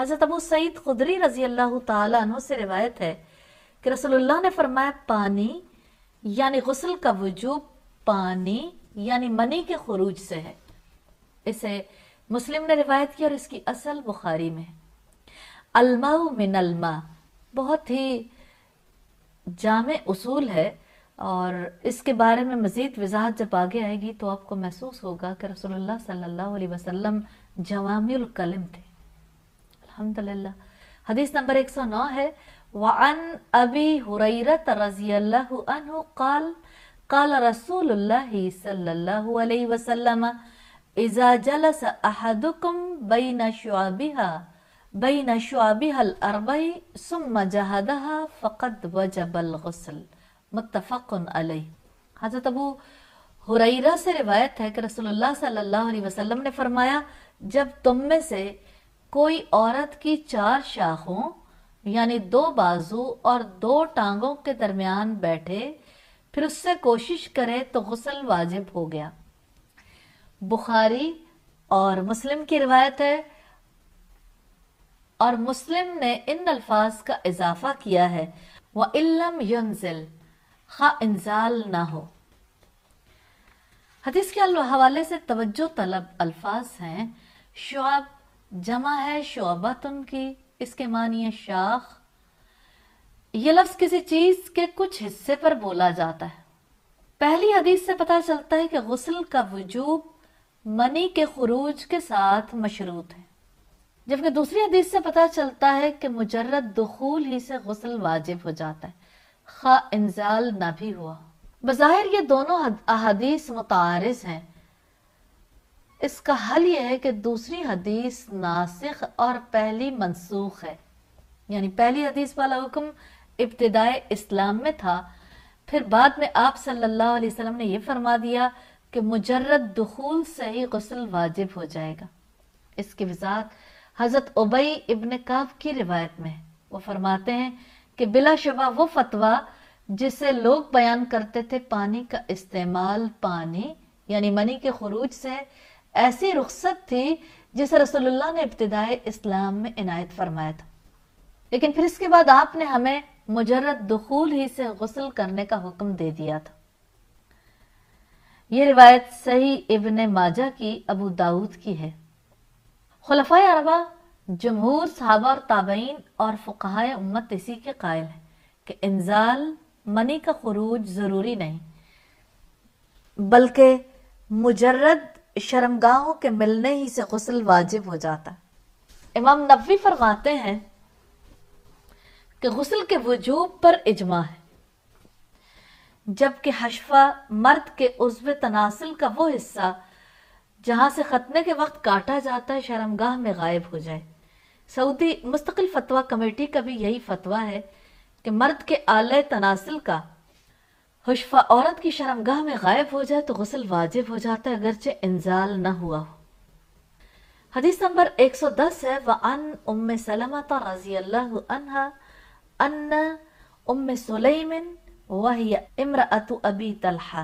हज़रत अबू सईद खुदरी रज़ी अल्लाह तु से रिवायत है कि रसोल्ला ने फरमाया, पानी यानी गसल का वजूब पानी यानी मनी के खरूज से है। इसे मुस्लिम ने रिवायत की और इसकी असल बुखारी में अलमाउ मिन अलमा बहुत ही जाम उसूल है और इसके बारे में मज़ीद वजाहत जब आगे आएगी तो आपको महसूस होगा कि रसोल्ला सल्लल्लाहु अलैहि वसल्लम जवामिल कलम थे। अल्हम्दुलिल्लाह हदीस नंबर 109 है वन अबी हुरैरत रज़ी अल्लाह अन्हु काल काल रसूलुल्लाह सल्लल्लाहु अलैहि वसल्लम इजा जलस अहदुकुम बैन शुआबिहा बैन शुआबिहा अल-अरबई सुम्मा जहदहा फकद वजबल गुस्ल मुत्तफकुन अलैह हज़रत अबू हुरैरा से रिवायत है कि रसूलुल्लाह सल्लल्लाहु अलैहि वसल्लम ने फरमाया, जब तुम में से कोई औरत की चार शाखों, यानी दो बाजू और दो टांगों के दरमियान बैठे, फिर उससे कोशिश करे तो गुसल वाजिब हो गया। बुखारी और मुस्लिम की रिवायत है, और मुस्लिम ने इन अल्फाज का इजाफा किया है, वह इल्लम युनजिल खा इंजाल ना हो। हदीस के हवाले से तवज्जो तलब अल्फाज हैं, शुआब जमा है शोबतन की, इसके मानिए शाख। ये लफ्ज किसी चीज़ के कुछ हिस्से पर बोला जाता है। पहली हदीस से पता चलता है कि गुसल का वजूब मनी के खरूज के साथ मशरूत है। जबकि दूसरी हदीस से पता चलता है कि मुजरद दखूल ही से गुसल वाजिब हो जाता है। खा इंजाल ना भी हुआ। बज़ाहिर ये दोनों अहदीस मुतारज हैं। इसका हल यह है कि दूसरी हदीस नासिख और पहली मनसूख है। यानी पहली हदीस वाला हुक्म इब्तदाए इस्लाम में था। फिर बाद में आप सल्लल्लाहु अलैहि वसल्लम ने यह फरमा दिया कि मुजर्रद दुखूल से ही गसल वाजिब हो जाएगा। इसकी वजात हज़रत उबई इब्न काब की रिवायत में वो फरमाते हैं कि बिलाशुबा वो फतवा जिसे लोग बयान करते थे पानी का इस्तेमाल पानी, यानी मनी के खरूज से ऐसी रुख्सत थी जिसे रसोल्ला ने इब्तदाई इस्लाम में इनायत फरमाया था। लेकिन फिर इसके बाद आपने हमें मुजरद दखूल ही से गसल करने का हुक्म दे दिया था। यह रिवायत सही इबन माजा की, अबू दाऊद की है। खुलफा अरबा, जमहूर साहबा और ताबईन और फ़ुकाय उम्मत इसी के कायल है कि इंजाल मनी का खरूज ज़रूरी नहीं, बल्कि मुजरद शर्मगाहों के मिलने ही से गसल वाजिब हो जाता। इमाम नबी फरमाते हैं कि गसल के वजूब पर इजमा है, जबकि हशफा मर्द के उज्व तनासिल का वो हिस्सा, जहाँ से खतने के वक्त काटा जाता है, शर्मगाह में गायब हो जाए। सऊदी मुस्तकिल फतवा कमेटी का भी यही फतवा है कि मर्द के आले तनासिल का हुशफा औरत की शर्मगाह में गायब हो जाए तो गसल वाजिब हो जाता है अगरचे इंजाल न हुआ हो हदीस नंबर 110 है व अन उम्म सलमता रजी अल्लाह अनहा अन्न उम्म सुलैमिन वहिय इमरअतु अबी तलहा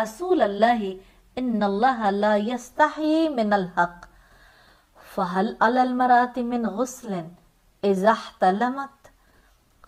रसूल अल्लाह इन अल्लाह ला यस्तही मिन हक फहल अलल मराति मिन गुस्लिन इज़ा इहतलमत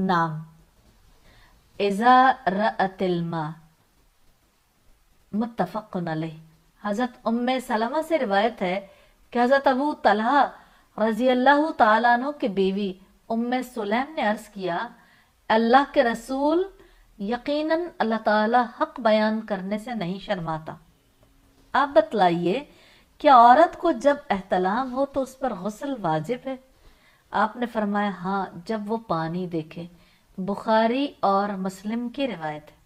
नाम मुतफ़न हज़रत उम्म सलमा से रिवायत है कि हज़रत अबू तलहा रज़ी अल्लाह तु की बीवी उम्म सुलैम ने अर्ज़ किया अल्लाह के रसूल यकीनन अल्लाह ताला हक बयान करने से नहीं शर्माता आप बतलाइए क्या औरत को जब एहतलाम हो तो उस पर गसल वाजिब है आपने फरमाया हाँ जब वो पानी देखे बुखारी और मुस्लिम की रिवायत है।